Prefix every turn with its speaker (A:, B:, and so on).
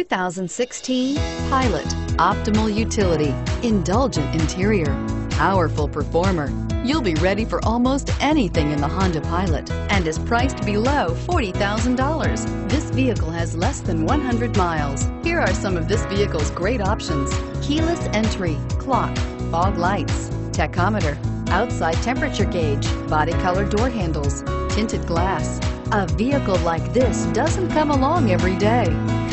A: 2016 Pilot. Optimal utility, indulgent interior, powerful performer. You'll be ready for almost anything in the Honda Pilot and is priced below $40,000. This vehicle has less than 100 miles. Here are some of this vehicle's great options. Keyless entry, clock, fog lights, tachometer, outside temperature gauge, body color door handles, tinted glass. A vehicle like this doesn't come along every day.